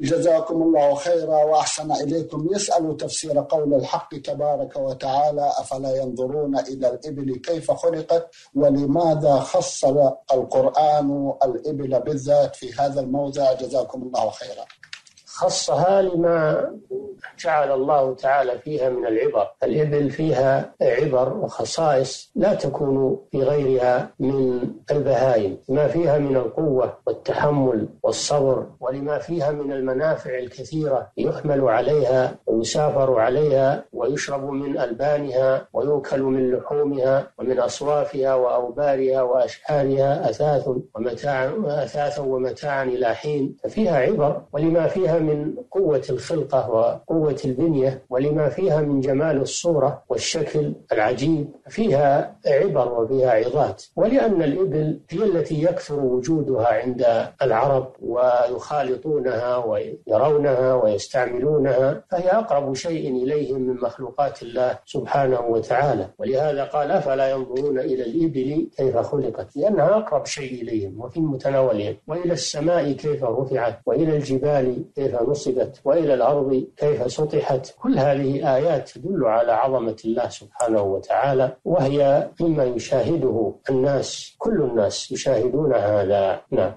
جزاكم الله خيرا وأحسن إليكم. يسأل تفسير قول الحق تبارك وتعالى أفلا ينظرون إلى الإبل كيف خلقت ولماذا خص القرآن الإبل بالذات في هذا الموضع؟ جزاكم الله خيرا. خصها لما جعل الله تعالى فيها من العبر. الإبل فيها عبر وخصائص لا تكون في غيرها من البهائم. ما فيها من القوة والتحمل والصبر ولما فيها من المنافع الكثيرة يحمل عليها ويسافر عليها ويشرب من ألبانها ويؤكل من لحومها ومن أصوافها وأوبارها وأشعارها أثاث ومتاع أثاثا ومتاعا إلى حين. ففيها عبر ولما فيها من قوة الخلقة وقوة البنية ولما فيها من جمال الصورة والشكل العجيب فيها عبر وفيها عظات. ولأن الإبل هي التي يكثر وجودها عند العرب ويخالطونها ويرونها ويستعملونها فهي أقرب شيء إليهم من مخلوقات الله سبحانه وتعالى. ولهذا قال أفلا ينظرون إلى الإبل كيف خلقت؟ لأنها أقرب شيء إليهم وفي متناولهم وإلى السماء كيف رفعت؟ وإلى الجبال كيف نصبت؟ وإلى الأرض كيف سطحت. كل هذه آيات تدل على عظمة الله سبحانه وتعالى وهي مما يشاهده الناس كل الناس يشاهدون هذا. نعم.